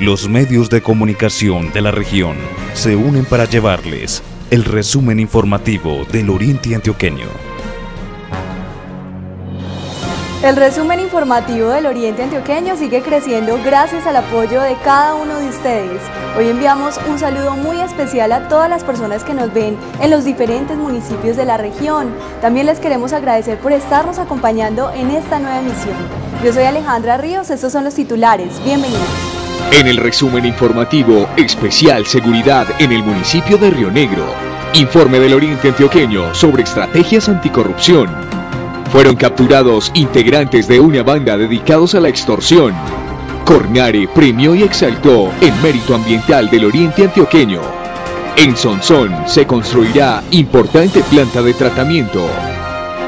Los medios de comunicación de la región se unen para llevarles el resumen informativo del Oriente Antioqueño. El resumen informativo del Oriente Antioqueño sigue creciendo gracias al apoyo de cada uno de ustedes. Hoy enviamos un saludo muy especial a todas las personas que nos ven en los diferentes municipios de la región. También les queremos agradecer por estarnos acompañando en esta nueva emisión. Yo soy Alejandra Ríos, estos son los titulares. Bienvenidos. En el resumen informativo especial Seguridad en el municipio de Río Negro. Informe del Oriente Antioqueño sobre estrategias anticorrupción. Fueron capturados integrantes de una banda dedicados a la extorsión. Cornare premió y exaltó el mérito ambiental del Oriente Antioqueño. En Sonsón se construirá importante planta de tratamiento.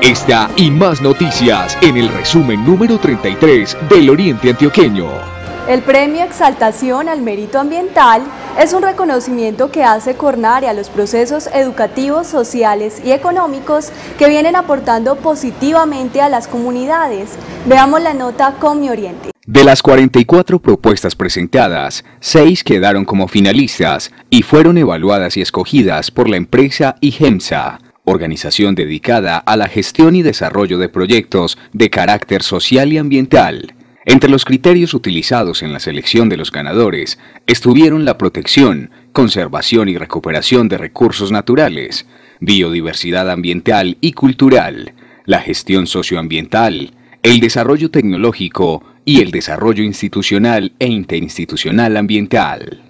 Esta y más noticias en el resumen número 33 del Oriente Antioqueño. El premio Exaltación al Mérito Ambiental es un reconocimiento que hace Cornare a los procesos educativos, sociales y económicos que vienen aportando positivamente a las comunidades. Veamos la nota con mi Oriente. De las 44 propuestas presentadas, 6 quedaron como finalistas y fueron evaluadas y escogidas por la empresa IGEMSA, organización dedicada a la gestión y desarrollo de proyectos de carácter social y ambiental. Entre los criterios utilizados en la selección de los ganadores estuvieron la protección, conservación y recuperación de recursos naturales, biodiversidad ambiental y cultural, la gestión socioambiental, el desarrollo tecnológico y el desarrollo institucional e interinstitucional ambiental.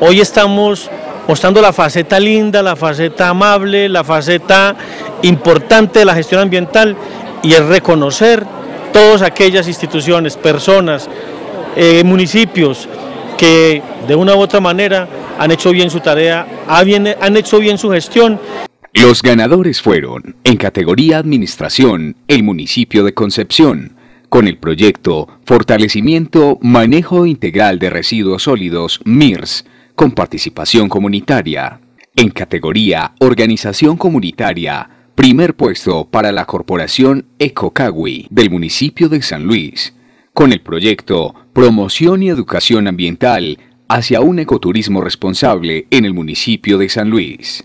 Hoy estamos mostrando la faceta linda, la faceta amable, la faceta importante de la gestión ambiental y es reconocer todas aquellas instituciones, personas, eh, municipios que de una u otra manera han hecho bien su tarea, han hecho bien su gestión. Los ganadores fueron, en categoría Administración, el municipio de Concepción, con el proyecto Fortalecimiento Manejo Integral de Residuos Sólidos, MIRS, con participación comunitaria. En categoría Organización Comunitaria, Primer puesto para la Corporación Ecocagui del municipio de San Luis, con el proyecto Promoción y Educación Ambiental hacia un ecoturismo responsable en el municipio de San Luis.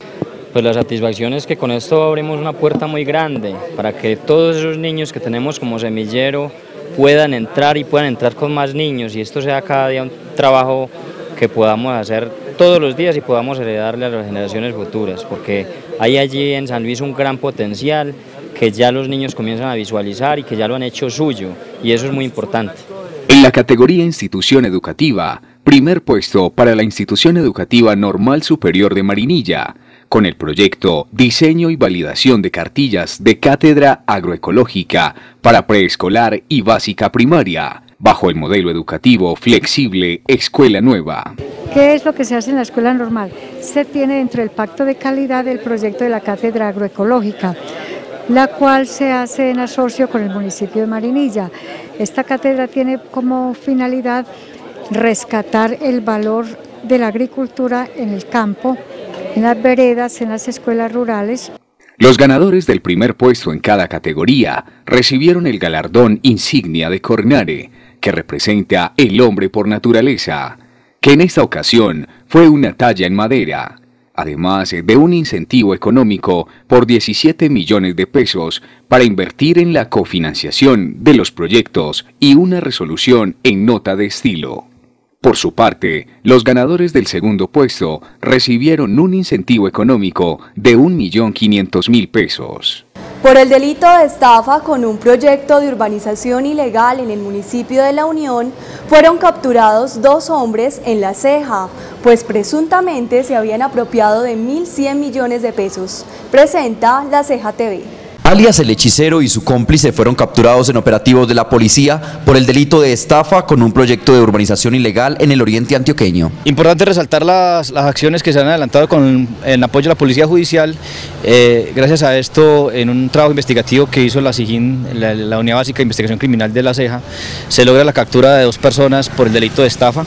Pues la satisfacción es que con esto abrimos una puerta muy grande para que todos esos niños que tenemos como semillero puedan entrar y puedan entrar con más niños y esto sea cada día un trabajo que podamos hacer todos los días y podamos heredarle a las generaciones futuras, porque hay allí en San Luis un gran potencial que ya los niños comienzan a visualizar y que ya lo han hecho suyo, y eso es muy importante. En la categoría institución educativa, primer puesto para la institución educativa normal superior de Marinilla, con el proyecto Diseño y Validación de Cartillas de Cátedra Agroecológica para Preescolar y Básica Primaria, bajo el modelo educativo flexible Escuela Nueva. ¿Qué es lo que se hace en la escuela normal? Se tiene dentro del pacto de calidad el proyecto de la cátedra agroecológica, la cual se hace en asocio con el municipio de Marinilla. Esta cátedra tiene como finalidad rescatar el valor de la agricultura en el campo, en las veredas, en las escuelas rurales. Los ganadores del primer puesto en cada categoría recibieron el galardón insignia de Cornare, que representa el hombre por naturaleza, que en esta ocasión fue una talla en madera, además de un incentivo económico por 17 millones de pesos para invertir en la cofinanciación de los proyectos y una resolución en nota de estilo. Por su parte, los ganadores del segundo puesto recibieron un incentivo económico de 1.500.000 pesos. Por el delito de estafa con un proyecto de urbanización ilegal en el municipio de La Unión, fueron capturados dos hombres en La Ceja, pues presuntamente se habían apropiado de 1.100 millones de pesos. Presenta La Ceja TV. Alias el hechicero y su cómplice fueron capturados en operativos de la policía por el delito de estafa con un proyecto de urbanización ilegal en el oriente antioqueño. Importante resaltar las, acciones que se han adelantado con el apoyo de la Policía Judicial. Eh, gracias a esto, en un trabajo investigativo que hizo la SIGIN, la Unidad Básica de Investigación Criminal de La Ceja, se logra la captura de dos personas por el delito de estafa.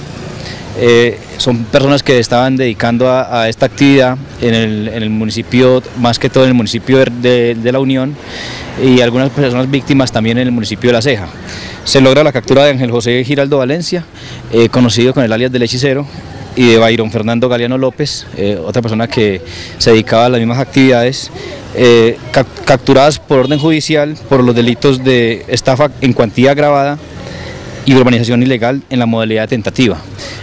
Eh, son personas que estaban dedicando a, esta actividad en el, municipio, más que todo en el municipio de, La Unión y algunas personas víctimas también en el municipio de La Ceja. se logra la captura de Ángel José Giraldo Valencia, eh, conocido con el alias del hechicero, y de Byron Fernando Galeano López, eh, otra persona que se dedicaba a las mismas actividades, capturadas por orden judicial por los delitos de estafa en cuantía agravada y urbanización ilegal en la modalidad tentativa.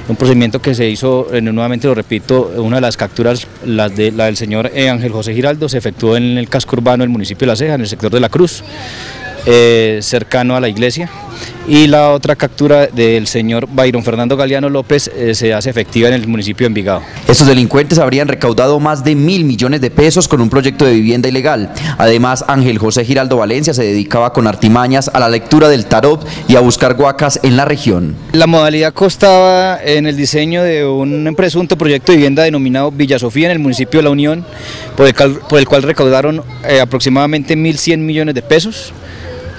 Un procedimiento que se hizo, nuevamente lo repito, una de las capturas, la, de, la del señor Ángel José Giraldo, se efectuó en el casco urbano del municipio de La Ceja, en el sector de La Cruz. Eh, cercano a la iglesia y la otra captura del señor Byron Fernando Galeano López eh, se hace efectiva en el municipio de Envigado. Estos delincuentes habrían recaudado más de mil millones de pesos con un proyecto de vivienda ilegal. Además, Ángel José Giraldo Valencia se dedicaba con artimañas a la lectura del tarot y a buscar guacas en la región. La modalidad costaba en el diseño de un presunto proyecto de vivienda denominado Villa Sofía en el municipio de La Unión, por el, cual, recaudaron eh, aproximadamente 1.100 millones de pesos.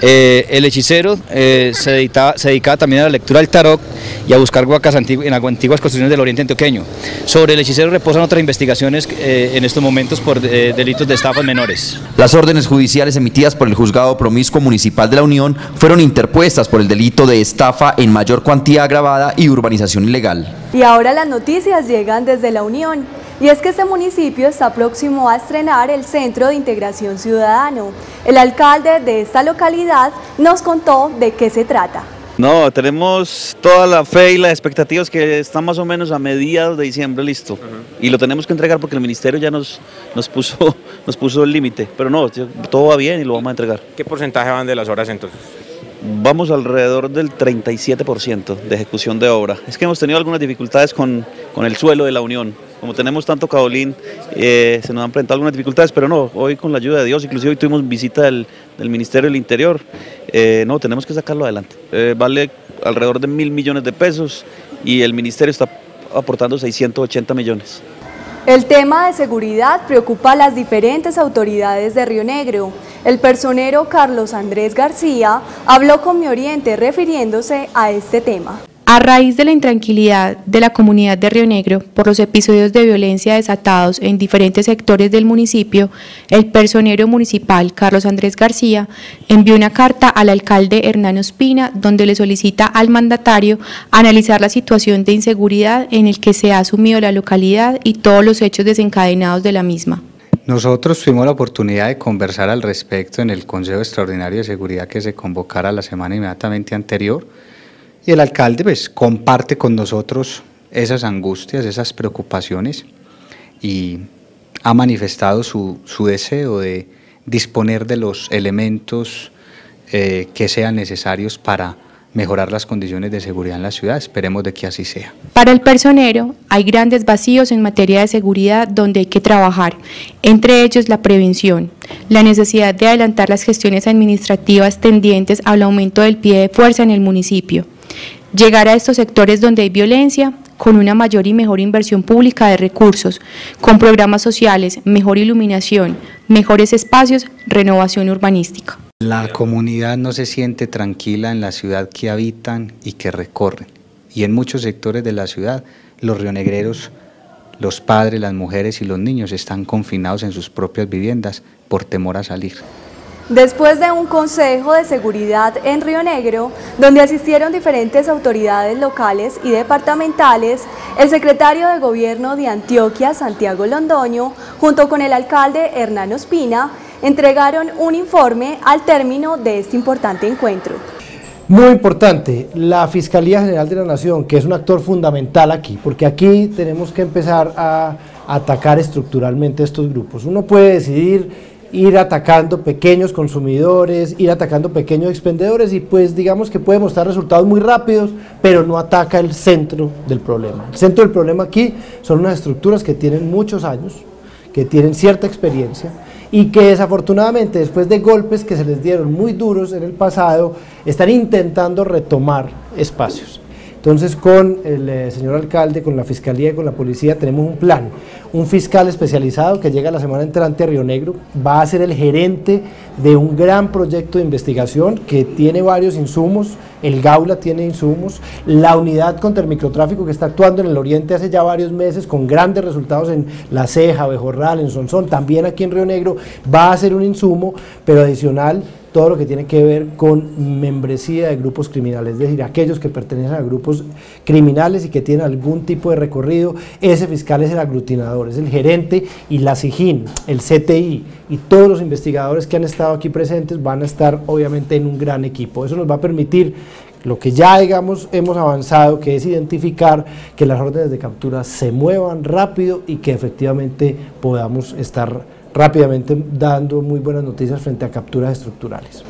Eh, el hechicero eh, se, dedicaba, se, dedicaba, también a la lectura del tarot y a buscar huacas en antiguas construcciones del oriente antioqueño. Sobre el hechicero reposan otras investigaciones eh, en estos momentos por delitos de estafas menores. Las órdenes judiciales emitidas por el Juzgado Promiscuo Municipal de la Unión fueron interpuestas por el delito de estafa en mayor cuantía agravada y urbanización ilegal. Y ahora las noticias llegan desde la Unión. Y es que este municipio está próximo a estrenar el Centro de Integración Ciudadano. El alcalde de esta localidad nos contó de qué se trata. No, tenemos toda la fe y las expectativas que están más o menos a mediados de diciembre listo. Y lo tenemos que entregar porque el ministerio ya nos, nos, puso, nos puso el límite. Pero no, todo va bien y lo vamos a entregar. ¿Qué porcentaje van de las horas entonces? Vamos alrededor del 37% de ejecución de obra. Es que hemos tenido algunas dificultades con, con el suelo de la Unión. Como tenemos tanto caolín, eh, se nos han presentado algunas dificultades, pero no, hoy con la ayuda de Dios, inclusive hoy tuvimos visita del, Ministerio del Interior, eh, no, tenemos que sacarlo adelante. Eh, vale alrededor de mil millones de pesos y el Ministerio está aportando 680 millones. El tema de seguridad preocupa a las diferentes autoridades de Río Negro. El personero Carlos Andrés García habló con Mi Oriente refiriéndose a este tema. A raíz de la intranquilidad de la comunidad de Río Negro por los episodios de violencia desatados en diferentes sectores del municipio, el personero municipal Carlos Andrés García envió una carta al alcalde Hernán Ospina donde le solicita al mandatario analizar la situación de inseguridad en el que se ha asumido la localidad y todos los hechos desencadenados de la misma. Nosotros tuvimos la oportunidad de conversar al respecto en el Consejo Extraordinario de Seguridad que se convocara la semana inmediatamente anterior y el alcalde pues comparte con nosotros esas angustias, esas preocupaciones y ha manifestado su, deseo de disponer de los elementos eh, que sean necesarios para mejorar las condiciones de seguridad en la ciudad. Esperemos de que así sea. Para el personero hay grandes vacíos en materia de seguridad donde hay que trabajar, entre ellos la prevención, la necesidad de adelantar las gestiones administrativas tendientes al aumento del pie de fuerza en el municipio, llegar a estos sectores donde hay violencia con una mayor y mejor inversión pública de recursos, con programas sociales, mejor iluminación, mejores espacios, renovación urbanística. La comunidad no se siente tranquila en la ciudad que habitan y que recorren. Y en muchos sectores de la ciudad, los rionegreros, los padres, las mujeres y los niños están confinados en sus propias viviendas por temor a salir. Después de un consejo de seguridad en Río Negro, donde asistieron diferentes autoridades locales y departamentales, el secretario de Gobierno de Antioquia, Santiago Londoño, junto con el alcalde Hernán Ospina, entregaron un informe al término de este importante encuentro. Muy importante, la Fiscalía General de la Nación, que es un actor fundamental aquí, porque aquí tenemos que empezar a atacar estructuralmente estos grupos. Uno puede decidir ir atacando pequeños consumidores, ir atacando pequeños expendedores y pues digamos que puede mostrar resultados muy rápidos, pero no ataca el centro del problema. El centro del problema aquí son unas estructuras que tienen muchos años, que tienen cierta experiencia y que desafortunadamente después de golpes que se les dieron muy duros en el pasado, están intentando retomar espacios. Entonces, con el eh, señor alcalde, con la fiscalía y con la policía tenemos un plan. Un fiscal especializado que llega la semana entrante a Río Negro va a ser el gerente de un gran proyecto de investigación que tiene varios insumos. El Gaula tiene insumos. La unidad contra el microtráfico que está actuando en el oriente hace ya varios meses con grandes resultados en La Ceja, Bejorral, en Sonsón, también aquí en Río Negro, va a ser un insumo, pero adicional todo lo que tiene que ver con membresía de grupos criminales, es decir, aquellos que pertenecen a grupos criminales y que tienen algún tipo de recorrido, ese fiscal es el aglutinador, es el gerente y la SIGIN, el CTI y todos los investigadores que han estado aquí presentes van a estar obviamente en un gran equipo. Eso nos va a permitir lo que ya digamos hemos avanzado, que es identificar que las órdenes de captura se muevan rápido y que efectivamente podamos estar rápidamente dando muy buenas noticias frente a capturas estructurales.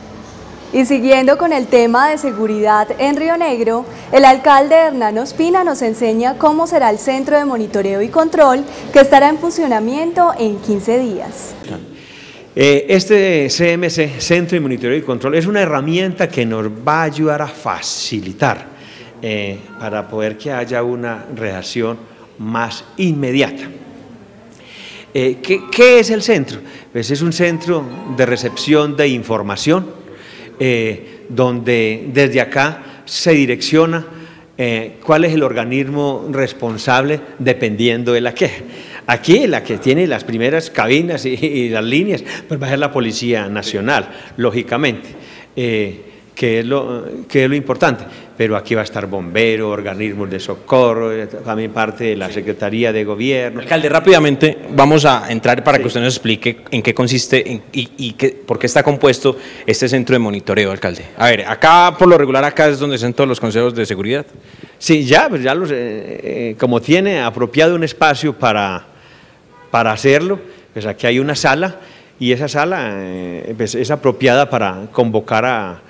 Y siguiendo con el tema de seguridad en Río Negro, el alcalde Hernán Ospina nos enseña cómo será el centro de monitoreo y control que estará en funcionamiento en 15 días. Eh, este CMC, Centro de Monitoreo y Control, es una herramienta que nos va a ayudar a facilitar eh, para poder que haya una reacción más inmediata. Eh, ¿qué, es el centro? Pues es un centro de recepción de información donde desde acá se direcciona cuál es el organismo responsable dependiendo de la queja. Aquí la que tiene las primeras cabinas y, las líneas, pues va a ser la Policía Nacional, lógicamente, eh, que es lo importante. Pero aquí va a estar bombero, organismos de socorro, eh, también parte de la Secretaría de Gobierno. Alcalde, rápidamente vamos a entrar para que usted nos explique en qué consiste y, y por qué está compuesto este centro de monitoreo, alcalde. A ver, acá por lo regular, acá es donde están todos los consejos de seguridad. Sí, ya, pues ya los, eh, como tiene apropiado un espacio para para hacerlo, pues aquí hay una sala y esa sala eh, pues es apropiada para convocar a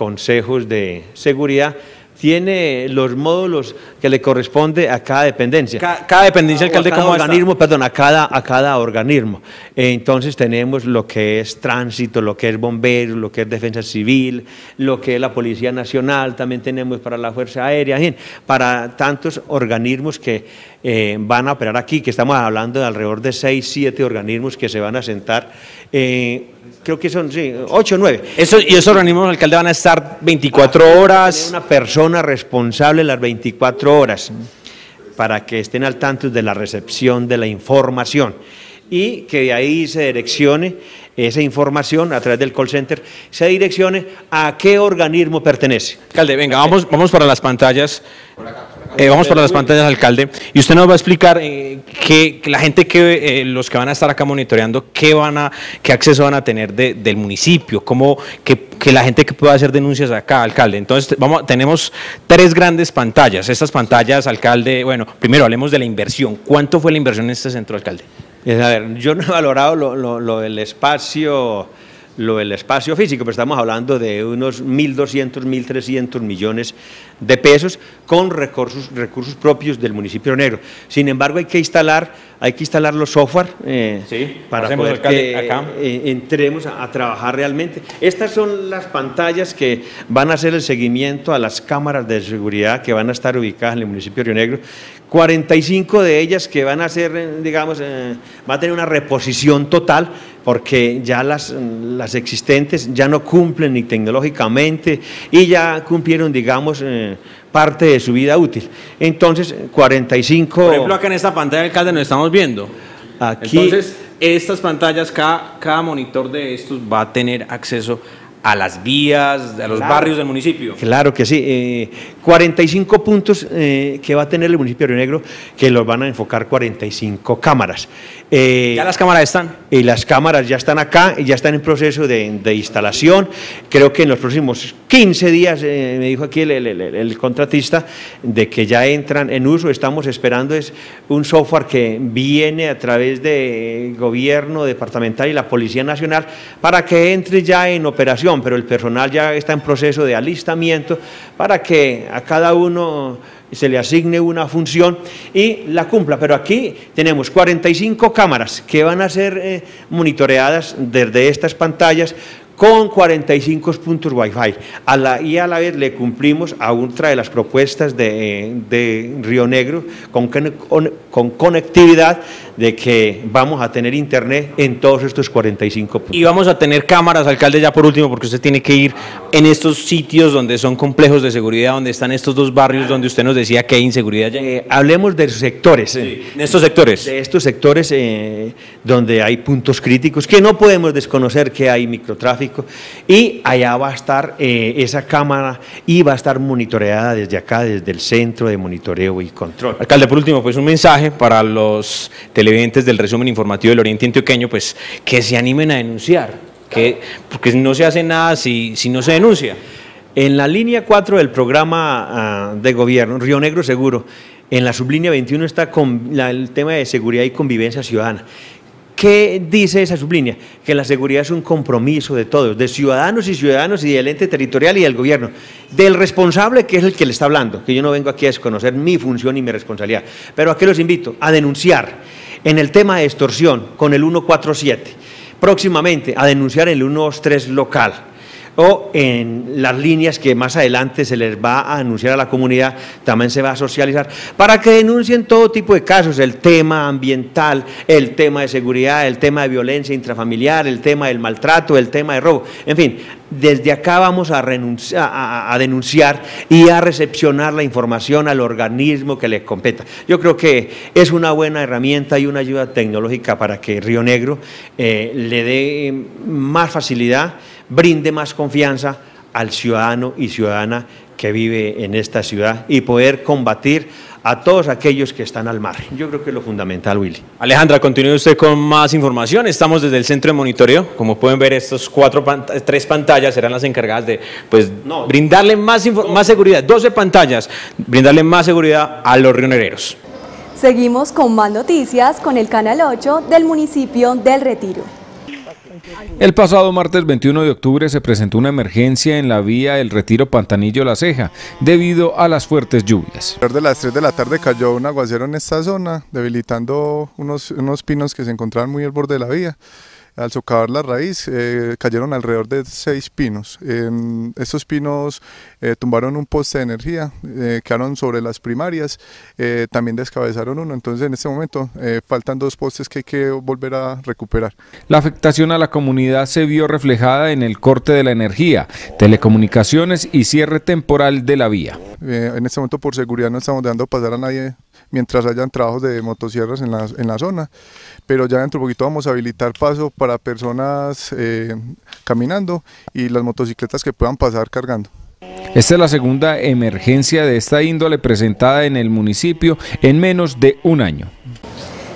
consejos de seguridad tiene los módulos que le corresponde a cada dependencia. Cada, dependencia, alcalde, como organismo, perdón, a cada, a cada organismo. Entonces tenemos lo que es tránsito, lo que es bomberos, lo que es defensa civil, lo que es la Policía Nacional, también tenemos para la Fuerza Aérea, para tantos organismos que eh, van a operar aquí, que estamos hablando de alrededor de 6, 7 organismos que se van a sentar. Eh, creo que son sí, 8 o 9. Eso, ¿Y esos organismos, alcalde, van a estar 24 horas? Una persona responsable las 24 horas para que estén al tanto de la recepción de la información y que de ahí se direccione esa información a través del call center, se direccione a qué organismo pertenece. Alcalde, venga, vamos, vamos para las pantallas. Eh, vamos para las pantallas, alcalde, y usted nos va a explicar eh, que, la gente que, eh, los que van a estar acá monitoreando, qué van a, qué acceso van a tener del municipio, cómo, que, la gente que pueda hacer denuncias acá, alcalde. Entonces, vamos, tenemos tres grandes pantallas. Estas pantallas, alcalde, bueno, primero hablemos de la inversión. ¿Cuánto fue la inversión en este centro, alcalde? A ver, yo no he valorado lo, lo del espacio lo del espacio físico, pero estamos hablando de unos 1.200, 1.300 millones de pesos con recursos, recursos propios del municipio negro. Sin embargo, hay que instalar, hay que instalar los software eh, para poder que eh, entremos a, trabajar realmente. Estas son las pantallas que van a hacer el seguimiento a las cámaras de seguridad que van a estar ubicadas en el municipio de Río Negro. 45 de ellas que van a ser, eh, digamos, va a tener una reposición total porque ya las, las existentes ya no cumplen ni tecnológicamente y ya cumplieron, digamos, eh, parte de su vida útil. Entonces, 45... Por ejemplo, acá en esta pantalla, alcalde, nos estamos viendo. Aquí... Entonces, estas pantallas, cada, cada monitor de estos va a tener acceso a las vías, a los barrios del municipio. Claro que sí. 45 eh, puntos eh, que va a tener el municipio de Río Negro, que los van a enfocar 45 cámaras. Eh, ¿Ya las cámaras están? Y las cámaras ya están acá y ya están en proceso de, instalación. Creo que en los próximos 15 días, me dijo aquí el, el, contratista, de que ya entran en uso. Estamos esperando es un software que viene a través del gobierno departamental y la Policía Nacional para que entre ya en operación pero el personal ya está en proceso de alistamiento para que a cada uno se le asigne una función y la cumpla. Pero aquí tenemos 45 cámaras que van a ser eh, monitoreadas desde estas pantallas con 45 puntos Wi-Fi. A la, y a la vez le cumplimos a otra de las propuestas de, de Río Negro con, con, conectividad de que vamos a tener internet en todos estos 45 puntos. Y vamos a tener cámaras, alcalde, ya por último, porque usted tiene que ir en estos sitios donde son complejos de seguridad, donde están estos dos barrios donde usted nos decía que hay inseguridad. Eh, hablemos de sectores. en estos sectores. De estos sectores eh, donde hay puntos críticos, que no podemos desconocer que hay microtráfico, y allá va a estar eh, esa cámara y va a estar monitoreada desde acá, desde el centro de monitoreo y control. Alcalde, por último, pues un mensaje para los televidentes del resumen informativo del Oriente Antioqueño, pues que se animen a denunciar, que, porque no se hace nada si, si no se denuncia. En la línea 4 del programa ah, de gobierno, Río Negro Seguro, en la sublínea 21 está con el tema de seguridad y convivencia ciudadana. ¿Qué dice esa sublínea? Que la seguridad es un compromiso de todos, de ciudadanos y ciudadanos y del ente territorial y del gobierno, del responsable que es el que le está hablando, que yo no vengo aquí a desconocer mi función y mi responsabilidad, pero aquí los invito a denunciar en el tema de extorsión con el 147, próximamente a denunciar el 123 local o en las líneas que más adelante se les va a anunciar a la comunidad, también se va a socializar, para que denuncien todo tipo de casos, el tema ambiental, el tema de seguridad, el tema de violencia intrafamiliar, el tema del maltrato, el tema de robo, en fin, desde acá vamos a, a, denunciar y a recepcionar la información al organismo que le competa. Yo creo que es una buena herramienta y una ayuda tecnológica para que Río Negro eh, le dé más facilidad brinde más confianza al ciudadano y ciudadana que vive en esta ciudad y poder combatir a todos aquellos que están al margen. Yo creo que es lo fundamental, Willy. Alejandra, continúe usted con más información. Estamos desde el centro de monitoreo. Como pueden ver, estas cuatro tres pantallas serán las encargadas de pues, brindarle más, más seguridad, 12 pantallas, brindarle más seguridad a los rionereros. Seguimos con más noticias con el Canal 8 del municipio del Retiro. El pasado martes 21 de octubre se presentó una emergencia en la vía El Retiro Pantanillo-La Ceja debido a las fuertes lluvias. de las 3 de la tarde cayó un aguacero en esta zona, debilitando unos, unos pinos que se encontraban muy al borde de la vía al socavar la raíz eh, cayeron alrededor de seis pinos. estos pinos eh, tumbaron un poste de energía, eh, quedaron sobre las primarias, también descabezaron uno, entonces en este momento faltan dos postes que hay que volver a recuperar. La afectación a la comunidad se vio reflejada en el corte de la energía, telecomunicaciones y cierre temporal de la vía. en este momento por seguridad no estamos dejando pasar a nadie mientras hayan trabajos de motosierras en la, en la zona, pero ya dentro de poquito vamos a habilitar paso para personas eh, caminando y las motocicletas que puedan pasar cargando. Esta es la segunda emergencia de esta índole presentada en el municipio en menos de un año.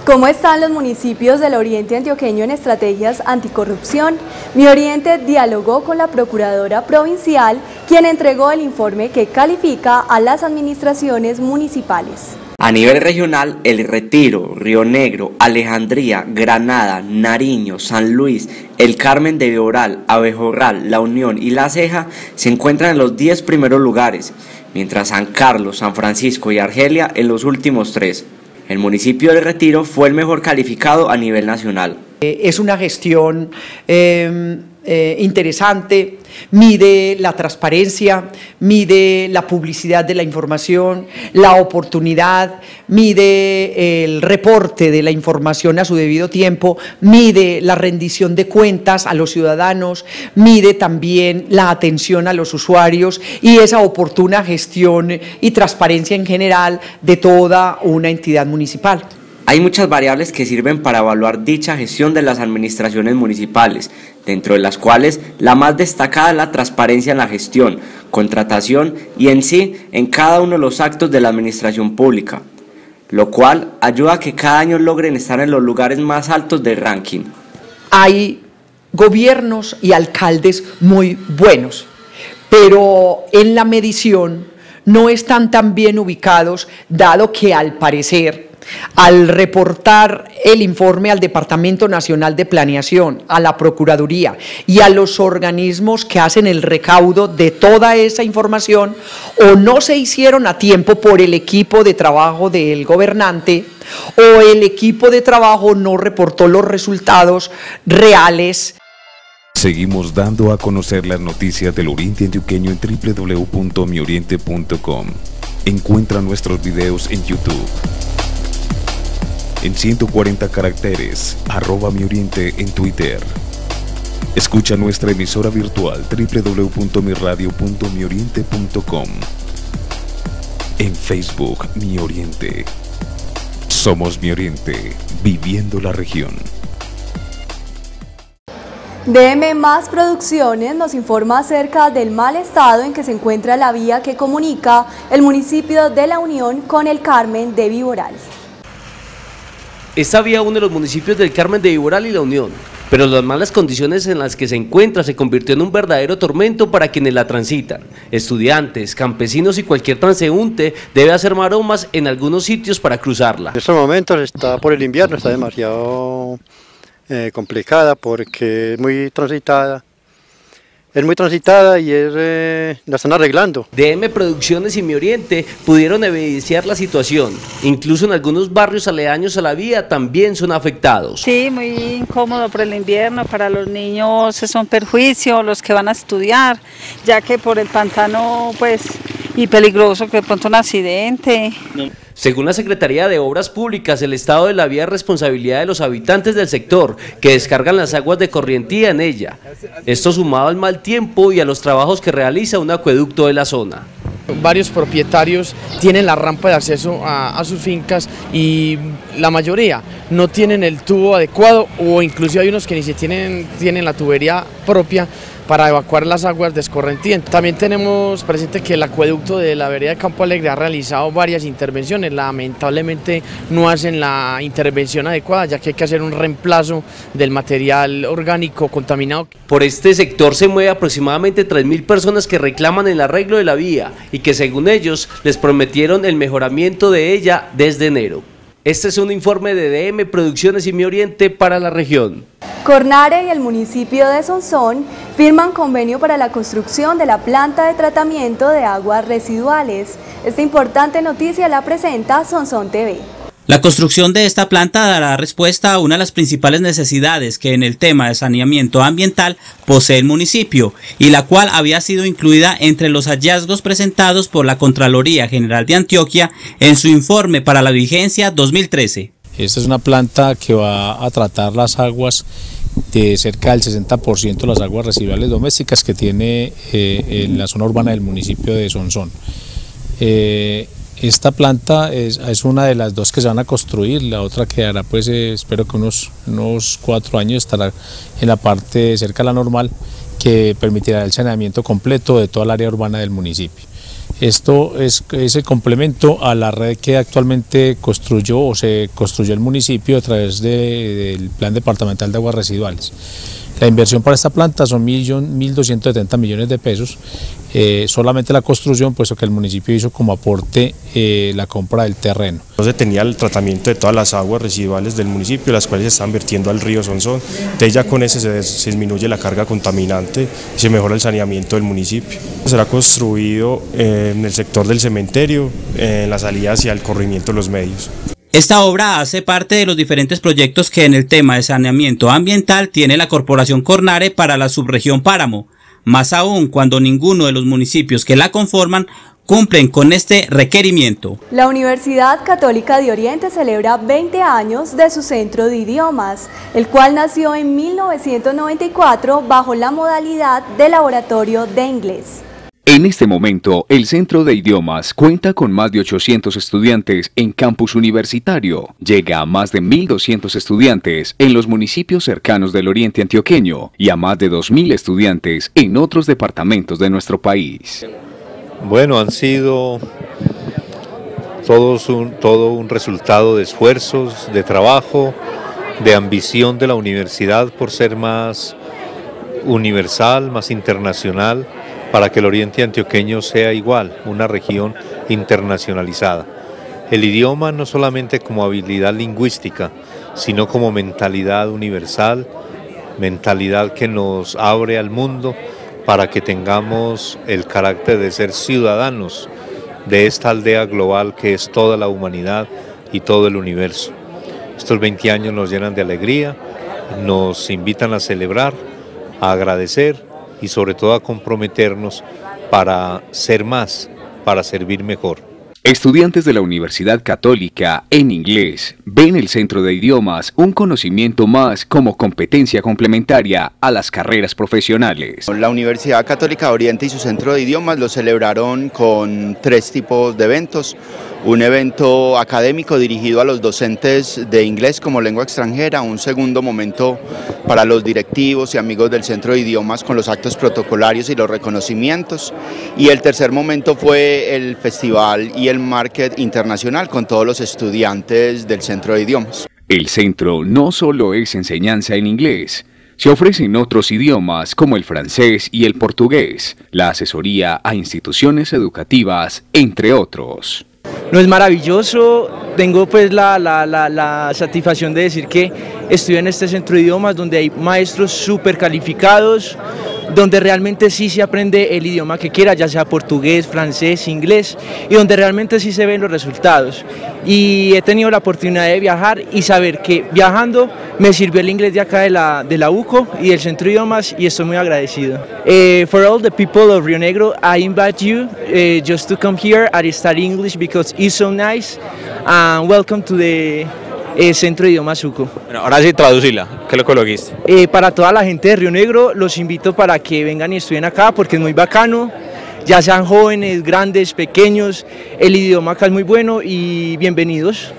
¿Cómo están los municipios del Oriente Antioqueño en estrategias anticorrupción? Mi Oriente dialogó con la Procuradora Provincial, quien entregó el informe que califica a las administraciones municipales. A nivel regional, El Retiro, Río Negro, Alejandría, Granada, Nariño, San Luis, El Carmen de Oral, Abejorral, La Unión y La Ceja se encuentran en los 10 primeros lugares, mientras San Carlos, San Francisco y Argelia en los últimos tres. El municipio de Retiro fue el mejor calificado a nivel nacional. Eh, es una gestión em, eh, interesante, mide la transparencia, mide la publicidad de la información, la oportunidad, mide el reporte de la información a su debido tiempo, mide la rendición de cuentas a los ciudadanos, mide también la atención a los usuarios y esa oportuna gestión y transparencia en general de toda una entidad municipal. Hay muchas variables que sirven para evaluar dicha gestión de las administraciones municipales, dentro de las cuales la más destacada es la transparencia en la gestión, contratación y en sí en cada uno de los actos de la administración pública, lo cual ayuda a que cada año logren estar en los lugares más altos del ranking. Hay gobiernos y alcaldes muy buenos, pero en la medición no están tan bien ubicados, dado que al parecer al reportar el informe al Departamento Nacional de Planeación, a la Procuraduría y a los organismos que hacen el recaudo de toda esa información, o no se hicieron a tiempo por el equipo de trabajo del gobernante, o el equipo de trabajo no reportó los resultados reales. Seguimos dando a conocer las noticias del Oriente Antioqueño en www.mioriente.com. Encuentra nuestros videos en YouTube en 140 caracteres, arroba mi oriente en Twitter. Escucha nuestra emisora virtual www.miradio.mioriente.com. En Facebook Mi Oriente. Somos Mi Oriente, viviendo la región. DM Producciones nos informa acerca del mal estado en que se encuentra la vía que comunica el municipio de La Unión con el Carmen de Viboral. Esta vía une los municipios del Carmen de Viboral y La Unión, pero las malas condiciones en las que se encuentra se convirtió en un verdadero tormento para quienes la transitan. Estudiantes, campesinos y cualquier transeúnte debe hacer maromas en algunos sitios para cruzarla. En estos momentos está por el invierno, está demasiado eh, complicada porque es muy transitada. Es muy transitada y es, eh, la están arreglando. DM Producciones y Mi Oriente pudieron evidenciar la situación. Incluso en algunos barrios aledaños a la vía también son afectados. Sí, muy incómodo por el invierno. Para los niños es un perjuicio, los que van a estudiar, ya que por el pantano, pues, y peligroso que de pronto un accidente. Según la Secretaría de Obras Públicas, el estado de la vía es responsabilidad de los habitantes del sector, que descargan las aguas de corrientía en ella. Esto sumado al mal tiempo y a los trabajos que realiza un acueducto de la zona. Varios propietarios tienen la rampa de acceso a, sus fincas y la mayoría no tienen el tubo adecuado o incluso hay unos que ni siquiera tienen, tienen la tubería propia para evacuar las aguas descorrentientes. También tenemos presente que el acueducto de la vereda de Campo Alegre ha realizado varias intervenciones, lamentablemente no hacen la intervención adecuada ya que hay que hacer un reemplazo del material orgánico contaminado. Por este sector se mueve aproximadamente 3.000 personas que reclaman el arreglo de la vía y que según ellos les prometieron el mejoramiento de ella desde enero. Este es un informe de DM Producciones y Mi Oriente para la región. Cornare y el municipio de Sonsón firman convenio para la construcción de la planta de tratamiento de aguas residuales. Esta importante noticia la presenta Sonsón TV. La construcción de esta planta dará respuesta a una de las principales necesidades que en el tema de saneamiento ambiental posee el municipio y la cual había sido incluida entre los hallazgos presentados por la Contraloría General de Antioquia en su informe para la vigencia 2013. Esta es una planta que va a tratar las aguas de cerca del 60% de las aguas residuales domésticas que tiene eh, en la zona urbana del municipio de Sonsón. Eh, esta planta es, es, una de las dos que se van a construir, la otra quedará pues eh, espero que unos, unos cuatro años estará en la parte cerca de la normal que permitirá el saneamiento completo de toda el área urbana del municipio. Esto es, es, el complemento a la red que actualmente construyó o se construyó el municipio a través de, del Plan Departamental de Aguas Residuales. La inversión para esta planta son 1.270 millones de pesos, eh, solamente la construcción, puesto que el municipio hizo como aporte eh, la compra del terreno. No se tenía el tratamiento de todas las aguas residuales del municipio, las cuales se están vertiendo al río Sonsón, entonces ya con ese se, se disminuye la carga contaminante y se mejora el saneamiento del municipio. Será construido eh, en el sector del cementerio, en la salida hacia el corrimiento de los medios. Esta obra hace parte de los diferentes proyectos que en el tema de saneamiento ambiental tiene la Corporación Cornare para la subregión Páramo, más aún cuando ninguno de los municipios que la conforman cumplen con este requerimiento. La Universidad Católica de Oriente celebra 20 años de su centro de idiomas, el cual nació en 1994 bajo la modalidad de laboratorio de inglés. En este momento, el Centro de Idiomas cuenta con más de 800 estudiantes en campus universitario. Llega a más de 1.200 estudiantes en los municipios cercanos del oriente antioqueño y a más de 2.000 estudiantes en otros departamentos de nuestro país. Bueno, han sido todos todo un resultado de esfuerzos, de trabajo, de ambición de la universidad por ser más universal, más internacional para que el oriente antioqueño sea igual, una región internacionalizada. El idioma no solamente como habilidad lingüística, sino como mentalidad universal, mentalidad que nos abre al mundo para que tengamos el carácter de ser ciudadanos de esta aldea global que es toda la humanidad y todo el universo. Estos 20 años nos llenan de alegría, nos invitan a celebrar, a agradecer y sobre todo a comprometernos para ser más, para servir mejor. Estudiantes de la Universidad Católica en inglés ven el Centro de Idiomas un conocimiento más como competencia complementaria a las carreras profesionales. La Universidad Católica Oriente y su Centro de Idiomas lo celebraron con tres tipos de eventos. Un evento académico dirigido a los docentes de inglés como lengua extranjera, un segundo momento para los directivos y amigos del Centro de Idiomas con los actos protocolarios y los reconocimientos. Y el tercer momento fue el festival y el market internacional con todos los estudiantes del Centro de Idiomas. El centro no solo es enseñanza en inglés, se ofrecen otros idiomas como el francés y el portugués, la asesoría a instituciones educativas, entre otros. No es maravilloso, tengo pues la, la, la, satisfacción de decir que estoy en este centro de idiomas donde hay maestros súper calificados, donde realmente sí se aprende el idioma que quiera, ya sea portugués, francés, inglés, y donde realmente sí se ven los resultados. Y he tenido la oportunidad de viajar y saber que viajando me sirvió el inglés de acá de la, de la UCO y del Centro de Idiomas y estoy muy agradecido. Uh, for all the people of Rio Negro, I invite you uh, just to come here and study English because it's so nice. And welcome to the eh, Centro de Idiomas UCO. Bueno, ahora sí, traducila, ¿qué lo coloquiste? Eh, para toda la gente de Río Negro, los invito para que vengan y estudien acá porque es muy bacano, ya sean jóvenes, grandes, pequeños, el idioma acá es muy bueno y bienvenidos.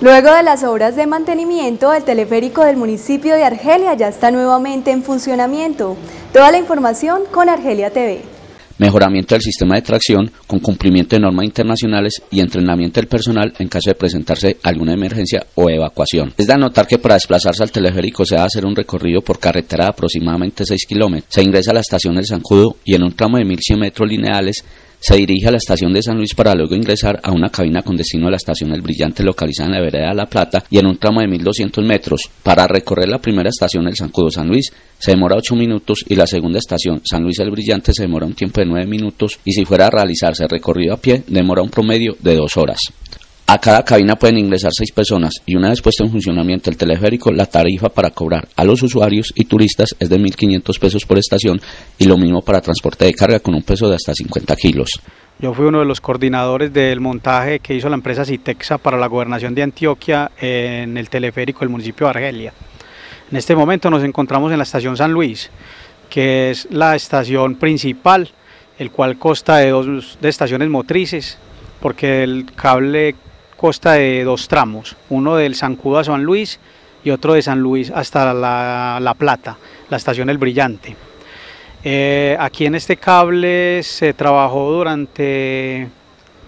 Luego de las obras de mantenimiento, el teleférico del municipio de Argelia ya está nuevamente en funcionamiento. Toda la información con Argelia TV mejoramiento del sistema de tracción con cumplimiento de normas internacionales y entrenamiento del personal en caso de presentarse alguna emergencia o evacuación. Es de anotar que para desplazarse al teleférico se va a hacer un recorrido por carretera de aproximadamente 6 kilómetros. Se ingresa a la estación del Zancudo y en un tramo de 1100 metros lineales se dirige a la estación de San Luis para luego ingresar a una cabina con destino a la estación El Brillante localizada en la vereda de La Plata y en un tramo de 1200 metros. Para recorrer la primera estación El Zancudo San Luis se demora 8 minutos y la segunda estación San Luis El Brillante se demora un tiempo de 9 minutos y si fuera a realizarse recorrido a pie demora un promedio de 2 horas. A cada cabina pueden ingresar seis personas y una vez puesto en funcionamiento el teleférico, la tarifa para cobrar a los usuarios y turistas es de 1.500 pesos por estación y lo mismo para transporte de carga con un peso de hasta 50 kilos. Yo fui uno de los coordinadores del montaje que hizo la empresa Citexa para la gobernación de Antioquia en el teleférico del municipio de Argelia. En este momento nos encontramos en la estación San Luis, que es la estación principal, el cual consta de dos de estaciones motrices, porque el cable consta de dos tramos, uno del Zancudo a San Luis y otro de San Luis hasta La, la Plata, la estación El Brillante. Eh, aquí en este cable se trabajó durante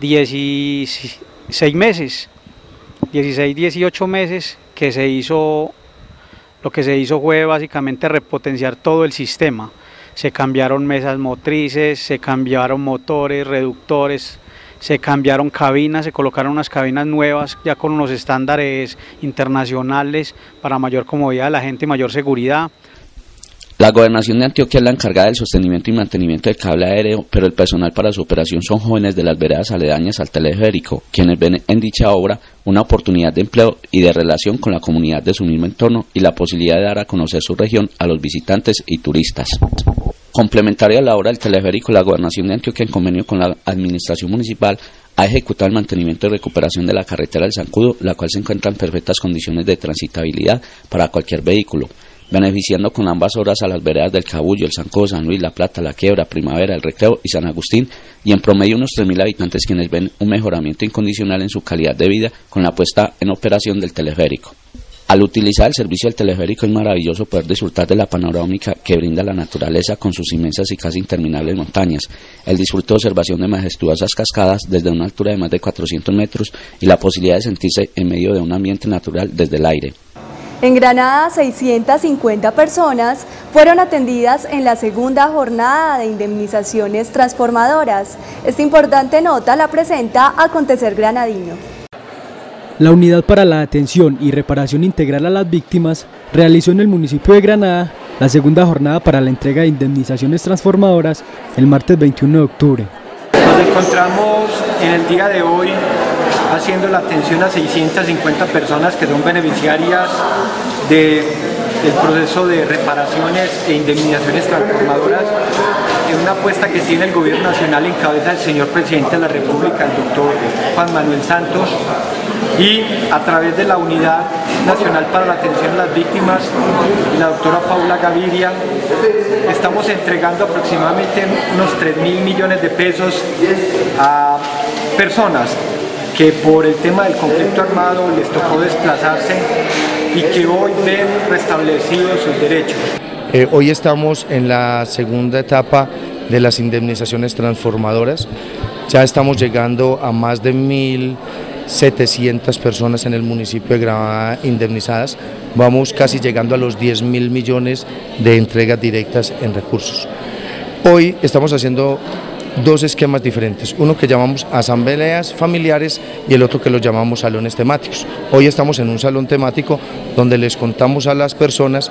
16 meses, 16, 18 meses que se hizo, lo que se hizo fue básicamente repotenciar todo el sistema. Se cambiaron mesas motrices, se cambiaron motores, reductores, se cambiaron cabinas, se colocaron unas cabinas nuevas ya con unos estándares internacionales para mayor comodidad de la gente y mayor seguridad. La gobernación de Antioquia es la encargada del sostenimiento y mantenimiento del cable aéreo, pero el personal para su operación son jóvenes de las veredas aledañas al teleférico, quienes ven en dicha obra una oportunidad de empleo y de relación con la comunidad de su mismo entorno y la posibilidad de dar a conocer su región a los visitantes y turistas. Complementaria a la obra del teleférico, la Gobernación de Antioquia, en convenio con la Administración Municipal, ha ejecutado el mantenimiento y recuperación de la carretera del Zancudo, la cual se encuentra en perfectas condiciones de transitabilidad para cualquier vehículo, beneficiando con ambas obras a las veredas del Cabullo, el Zancudo, San Luis, La Plata, La Quiebra, Primavera, El Recreo y San Agustín, y en promedio unos 3.000 habitantes quienes ven un mejoramiento incondicional en su calidad de vida con la puesta en operación del teleférico. Al utilizar el servicio del teleférico es maravilloso poder disfrutar de la panorámica que brinda la naturaleza con sus inmensas y casi interminables montañas, el disfrute de observación de majestuosas cascadas desde una altura de más de 400 metros y la posibilidad de sentirse en medio de un ambiente natural desde el aire. En Granada, 650 personas fueron atendidas en la segunda jornada de indemnizaciones transformadoras. Esta importante nota la presenta Acontecer Granadino. La Unidad para la Atención y Reparación Integral a las Víctimas realizó en el municipio de Granada la segunda jornada para la entrega de indemnizaciones transformadoras el martes 21 de octubre. Nos encontramos en el día de hoy haciendo la atención a 650 personas que son beneficiarias de, del proceso de reparaciones e indemnizaciones transformadoras en una apuesta que tiene el gobierno nacional en cabeza del señor presidente de la República, el doctor Juan Manuel Santos, y a través de la Unidad Nacional para la Atención a las Víctimas la doctora Paula Gaviria, estamos entregando aproximadamente unos 3 mil millones de pesos a personas que por el tema del conflicto armado les tocó desplazarse y que hoy ven restablecidos sus derechos. Eh, hoy estamos en la segunda etapa de las indemnizaciones transformadoras. Ya estamos llegando a más de 1.700 personas en el municipio de Granada indemnizadas. Vamos casi llegando a los 10 mil millones de entregas directas en recursos. Hoy estamos haciendo dos esquemas diferentes, uno que llamamos asambleas familiares y el otro que lo llamamos salones temáticos. Hoy estamos en un salón temático donde les contamos a las personas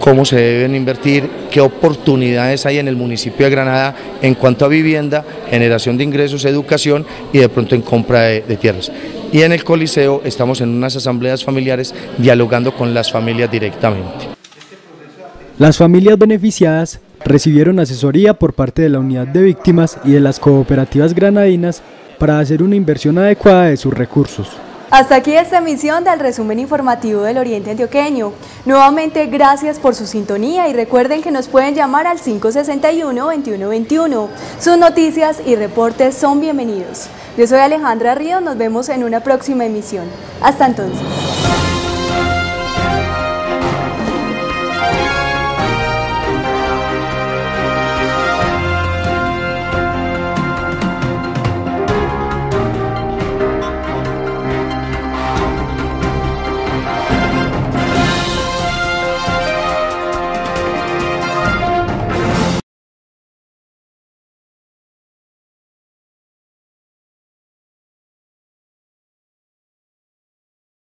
cómo se deben invertir, qué oportunidades hay en el municipio de Granada en cuanto a vivienda, generación de ingresos, educación y de pronto en compra de, de tierras. Y en el Coliseo estamos en unas asambleas familiares dialogando con las familias directamente. Las familias beneficiadas recibieron asesoría por parte de la unidad de víctimas y de las cooperativas granadinas para hacer una inversión adecuada de sus recursos. Hasta aquí esta emisión del resumen informativo del Oriente Antioqueño. Nuevamente gracias por su sintonía y recuerden que nos pueden llamar al 561-2121. Sus noticias y reportes son bienvenidos. Yo soy Alejandra Ríos, nos vemos en una próxima emisión. Hasta entonces.